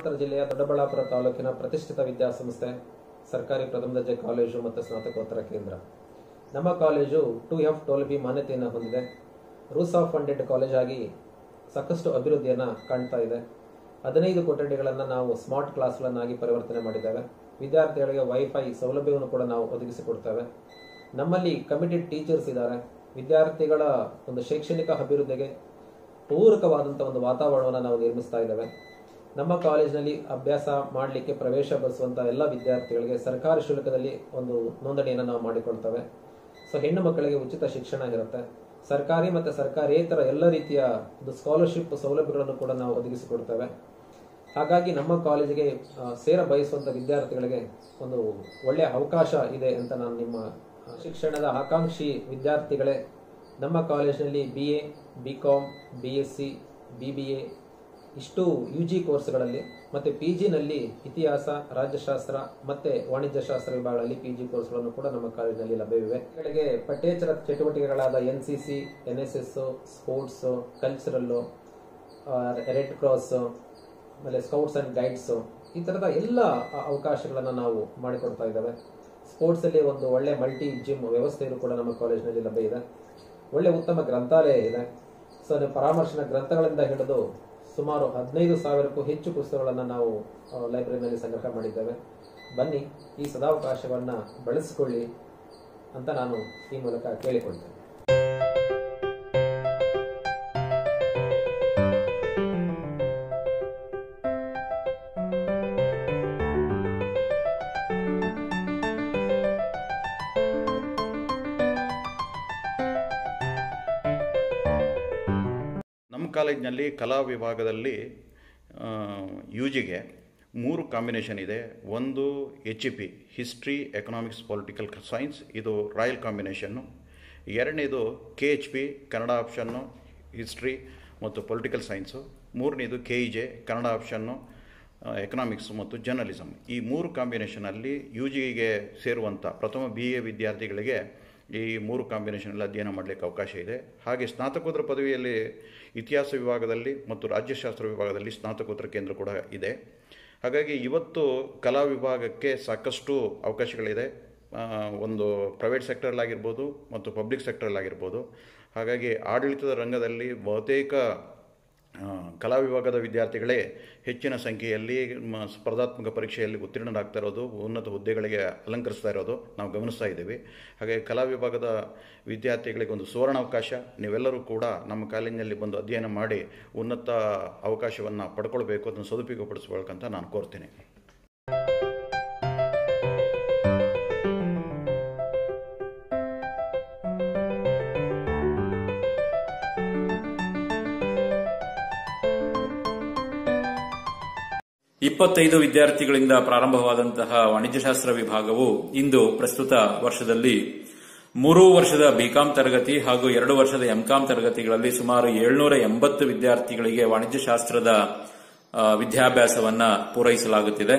ಗ್ರಾಮಾಂತರ ಜಿಲ್ಲೆಯ ದೊಡ್ಡಬಳ್ಳಾಪುರ ತಾಲೂಕಿನ ಪ್ರತಿಷ್ಠಿತ ವಿದ್ಯಾಸಂಸ್ಥೆ, ಸರ್ಕಾರಿ ಪ್ರಥಮ ದರ್ಜೆ ಕಾಲೇಜು ಮತ್ತು ಸ್ನಾತಕೋತ್ತರ ಕೇಂದ್ರ. ನಮ್ಮ college two F twelve B ಮಾನ್ಯತೆಯನ್ನು ಹೊಂದಿದೆ. ರೂಸ್ ಆಫ್ ಫಂಡೆಡ್ ಕಾಲೇಜ್ ಆಗಿ ಸಾಕಷ್ಟು ಅಭಿವೃದ್ಧಿಯನ್ನು ಕಾಣ್ತಾ ಇದೆ. ಹದಿನೈದು ಕೊಠಡಿಗಳನ್ನು ನಾವು ಸ್ಮಾರ್ಟ್ ಕ್ಲಾಸ್ಗಳನ್ನಾಗಿ ಪರಿವರ್ತನೆ ಮಾಡಿದ್ದೇವೆ. ವಿದ್ಯಾರ್ಥಿಗಳಿಗೆ ವೈಫೈ ಸೌಲಭ್ಯವನ್ನು ಕೂಡ ನಾವು ಒದಗಿಸಿಕೊಡ್ತೇವೆ ನಮ್ಮಲ್ಲಿ ಕಮಿಟೆಡ್ ಟೀಚರ್ಸ್ ಇದ್ದಾರೆ. ವಿದ್ಯಾರ್ಥಿಗಳ ಒಂದು ಶೈಕ್ಷಣಿಕ ಅಭಿವೃದ್ಧಿಗೆ ಪೂರಕವಾದಂಥ ಒಂದು ವಾತಾವರಣವನ್ನು ನಾವು ನಿರ್ಮಿಸ್ತಾ ಇದ್ದೇವೆ. ನಮ್ಮ ಕಾಲೇಜಿನಲ್ಲಿ ಅಭ್ಯಾಸ ಮಾಡಲಿಕ್ಕೆ ಪ್ರವೇಶ ಬಯಸುವಂಥ ಎಲ್ಲ ವಿದ್ಯಾರ್ಥಿಗಳಿಗೆ ಸರ್ಕಾರಿ ಶುಲ್ಕದಲ್ಲಿ ಒಂದು ನೋಂದಣಿಯನ್ನು ನಾವು ಮಾಡಿಕೊಳ್ತೇವೆ. ಸೊ ಹೆಣ್ಣು ಮಕ್ಕಳಿಗೆ ಉಚಿತ ಶಿಕ್ಷಣ ಇರುತ್ತೆ. ಸರ್ಕಾರಿ ಮತ್ತು ಸರ್ಕಾರೇತರ ಎಲ್ಲ ರೀತಿಯ ಒಂದು ಸ್ಕಾಲರ್ಶಿಪ್ ಸೌಲಭ್ಯಗಳನ್ನು ಕೂಡ ನಾವು ಒದಗಿಸಿಕೊಡ್ತೇವೆ. ಹಾಗಾಗಿ ನಮ್ಮ ಕಾಲೇಜಿಗೆ ಸೇರ ಬಯಸುವಂಥ ವಿದ್ಯಾರ್ಥಿಗಳಿಗೆ ಒಂದು ಒಳ್ಳೆಯ ಅವಕಾಶ ಇದೆ ಅಂತ ನಾನು ನಿಮ್ಮ ಶಿಕ್ಷಣದ ಆಕಾಂಕ್ಷಿ ವಿದ್ಯಾರ್ಥಿಗಳೇ. ನಮ್ಮ ಕಾಲೇಜಿನಲ್ಲಿ B A B com B S C B B A ಇಷ್ಟು ಯು ಜಿ ಕೋರ್ಸ್ಗಳಲ್ಲಿ ಮತ್ತು ಪಿ ಜಿನಲ್ಲಿ ಇತಿಹಾಸ, ರಾಜ್ಯಶಾಸ್ತ್ರ ಮತ್ತು ವಾಣಿಜ್ಯಶಾಸ್ತ್ರ ವಿಭಾಗಗಳಲ್ಲಿ ಪಿ ಜಿ ಕೋರ್ಸ್ಗಳನ್ನು ಕೂಡ ನಮ್ಮ ಕಾಲೇಜಿನಲ್ಲಿ ಲಭ್ಯವಿವೆ. ಕೆಳಗೆ ಪಠ್ಯೇತರ ಚಟುವಟಿಕೆಗಳಾದ N C C N S S sports cultural red cross ಆಮೇಲೆ ಸ್ಕೌಟ್ಸ್ ಆ್ಯಂಡ್ ಗೈಡ್ಸು ಈ ಥರದ ಎಲ್ಲ ಅವಕಾಶಗಳನ್ನು ನಾವು ಮಾಡಿಕೊಡ್ತಾ ಇದ್ದೇವೆ. ಸ್ಪೋರ್ಟ್ಸಲ್ಲಿ ಒಂದು ಒಳ್ಳೆ ಮಲ್ಟಿ ಜಿಮ್ ವ್ಯವಸ್ಥೆಯೂ ಕೂಡ ನಮ್ಮ ಕಾಲೇಜಿನಲ್ಲಿ ಲಭ್ಯ ಇದೆ. ಒಳ್ಳೆ ಉತ್ತಮ ಗ್ರಂಥಾಲಯ ಇದೆ. ಸೊ ಪರಾಮರ್ಶನ ಗ್ರಂಥಗಳಿಂದ ಹಿಡಿದು ಸುಮಾರು ಹದಿನೈದು ಸಾವಿರಕ್ಕೂ ಹೆಚ್ಚು ಪುಸ್ತಕಗಳನ್ನು ನಾವು ಲೈಬ್ರರಿನಲ್ಲಿ ಸಂಗ್ರಹ ಮಾಡಿದ್ದೇವೆ. ಬನ್ನಿ, ಈ ಸದಾವಕಾಶವನ್ನು ಬಳಸಿಕೊಳ್ಳಿ ಅಂತ ನಾನು ಈ ಮೂಲಕ ಕೇಳಿಕೊಳ್ತೇನೆ. ಕಾಲೇಜಿನಲ್ಲಿ ಕಲಾ ವಿಭಾಗದಲ್ಲಿ ಯು ಜಿಗೆ ಮೂರು ಕಾಂಬಿನೇಷನ್ ಇದೆ. ಒಂದು H E P history economics political science ಇದು ರಾಯಲ್ ಕಾಂಬಿನೇಷನ್ನು ಎರಡನೇದು K H P Kannada option history ಮತ್ತು ಪೊಲಿಟಿಕಲ್ ಸೈನ್ಸು ಮೂರನೇದು K E J Kannada option economics ಮತ್ತು ಜರ್ನಲಿಸಮ್ ಈ ಮೂರು ಕಾಂಬಿನೇಷನಲ್ಲಿ ಯು ಜಿಗೆ ಸೇರುವಂಥ ಪ್ರಥಮ ಬಿ ಎ ವಿದ್ಯಾರ್ಥಿಗಳಿಗೆ ಈ ಮೂರು ಕಾಂಬಿನೇಷನಲ್ಲಿ ಅಧ್ಯಯನ ಮಾಡಲಿಕ್ಕೆ ಅವಕಾಶ ಇದೆ. ಹಾಗೆ ಸ್ನಾತಕೋತ್ತರ ಪದವಿಯಲ್ಲಿ ಇತಿಹಾಸ ವಿಭಾಗದಲ್ಲಿ ಮತ್ತು ರಾಜ್ಯಶಾಸ್ತ್ರ ವಿಭಾಗದಲ್ಲಿ ಸ್ನಾತಕೋತ್ತರ ಕೇಂದ್ರ ಕೂಡ ಇದೆ. ಹಾಗಾಗಿ ಇವತ್ತು ಕಲಾ ವಿಭಾಗಕ್ಕೆ ಸಾಕಷ್ಟು ಅವಕಾಶಗಳಿದೆ. ಒಂದು ಪ್ರೈವೇಟ್ ಸೆಕ್ಟರಲ್ಲಾಗಿರ್ಬೋದು ಮತ್ತು ಪಬ್ಲಿಕ್ ಸೆಕ್ಟರಲ್ಲಾಗಿರ್ಬೋದು ಹಾಗಾಗಿ ಆಡಳಿತದ ರಂಗದಲ್ಲಿ ಬಹುತೇಕ ಕಲಾ ವಿಭಾಗದ ವಿದ್ಯಾರ್ಥಿಗಳೇ ಹೆಚ್ಚಿನ ಸಂಖ್ಯೆಯಲ್ಲಿ ಸ್ಪರ್ಧಾತ್ಮಕ ಪರೀಕ್ಷೆಯಲ್ಲಿ ಉತ್ತೀರ್ಣರಾಗ್ತಾ ಇರೋದು ಉನ್ನತ ಹುದ್ದೆಗಳಿಗೆ ಅಲಂಕರಿಸ್ತಾ ಇರೋದು ನಾವು ಗಮನಿಸ್ತಾ ಇದ್ದೀವಿ. ಹಾಗೆ ಕಲಾ ವಿಭಾಗದ ವಿದ್ಯಾರ್ಥಿಗಳಿಗೆ ಒಂದು ಸುವರ್ಣಾವಕಾಶ, ನೀವೆಲ್ಲರೂ ಕೂಡ ನಮ್ಮ ಕಾಲೇಜಿನಲ್ಲಿ ಬಂದು ಅಧ್ಯಯನ ಮಾಡಿ ಉನ್ನತ ಅವಕಾಶವನ್ನು ಪಡ್ಕೊಳ್ಬೇಕು, ಅದನ್ನು ಸದುಪಯೋಗಪಡಿಸ್ಬೇಕಂತ ನಾನು ಕೋರ್ತೀನಿ. ಇಪ್ಪತ್ತೈದು ವಿದ್ಯಾರ್ಥಿಗಳಿಂದ ಪ್ರಾರಂಭವಾದಂತಹ ವಾಣಿಜ್ಯಶಾಸ್ತ್ರ ವಿಭಾಗವು ಇಂದು ಪ್ರಸ್ತುತ ವರ್ಷದಲ್ಲಿ ಮೂರು ವರ್ಷದ ಬಿಕಾಂ ತರಗತಿ ಹಾಗೂ ಎರಡು ವರ್ಷದ ಎಂಕಾಂ ತರಗತಿಗಳಲ್ಲಿ ಸುಮಾರು ಏಳ್ನೂರ ಎಂಬತ್ತು ವಿದ್ಯಾರ್ಥಿಗಳಿಗೆ ವಾಣಿಜ್ಯಶಾಸ್ತ್ರದ ವಿದ್ಯಾಭ್ಯಾಸವನ್ನು ಪೂರೈಸಲಾಗುತ್ತಿದೆ.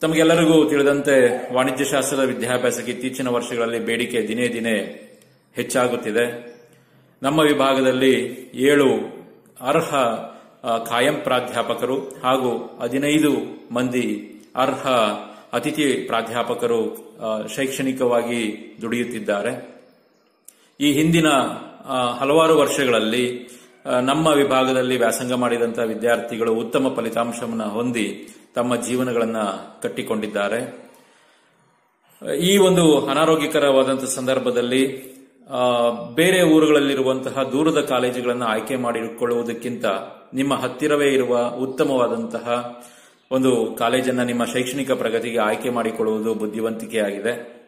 ತಮಗೆಲ್ಲರಿಗೂ ತಿಳಿದಂತೆ ವಾಣಿಜ್ಯಶಾಸ್ತ್ರದ ವಿದ್ಯಾಭ್ಯಾಸಕ್ಕೆ ಇತ್ತೀಚಿನ ವರ್ಷಗಳಲ್ಲಿ ಬೇಡಿಕೆ ದಿನೇ ದಿನೇ ಹೆಚ್ಚಾಗುತ್ತಿದೆ. ನಮ್ಮ ವಿಭಾಗದಲ್ಲಿ ಏಳು ಅರ್ಹ ಖಾಯಂ ಪ್ರಾಧ್ಯಾಪಕರು ಹಾಗೂ ಹದಿನೈದು ಮಂದಿ ಅರ್ಹ ಅತಿಥಿ ಪ್ರಾಧ್ಯಾಪಕರು ಶೈಕ್ಷಣಿಕವಾಗಿ ದುಡಿಯುತ್ತಿದ್ದಾರೆ. ಈ ಹಿಂದಿನ ಹಲವಾರು ವರ್ಷಗಳಲ್ಲಿ ನಮ್ಮ ವಿಭಾಗದಲ್ಲಿ ವ್ಯಾಸಂಗ ಮಾಡಿದಂತಹ ವಿದ್ಯಾರ್ಥಿಗಳು ಉತ್ತಮ ಫಲಿತಾಂಶವನ್ನು ಹೊಂದಿ ತಮ್ಮ ಜೀವನಗಳನ್ನು ಕಟ್ಟಿಕೊಂಡಿದ್ದಾರೆ. ಈ ಒಂದು ಅನಾರೋಗ್ಯಕರವಾದಂತಹ ಸಂದರ್ಭದಲ್ಲಿ ಬೇರೆ ಊರುಗಳಲ್ಲಿರುವಂತಹ ದೂರದ ಕಾಲೇಜುಗಳನ್ನು ಆಯ್ಕೆ ಮಾಡಿಕೊಳ್ಳುವುದಕ್ಕಿಂತ ನಿಮ್ಮ ಹತ್ತಿರವೇ ಇರುವ ಉತ್ತಮವಾದಂತಹ ಒಂದು ಕಾಲೇಜನ್ನು ನಿಮ್ಮ ಶೈಕ್ಷಣಿಕ ಪ್ರಗತಿಗೆ ಆಯ್ಕೆ ಮಾಡಿಕೊಳ್ಳುವುದು ಬುದ್ಧಿವಂತಿಕೆಯಾಗಿದೆ.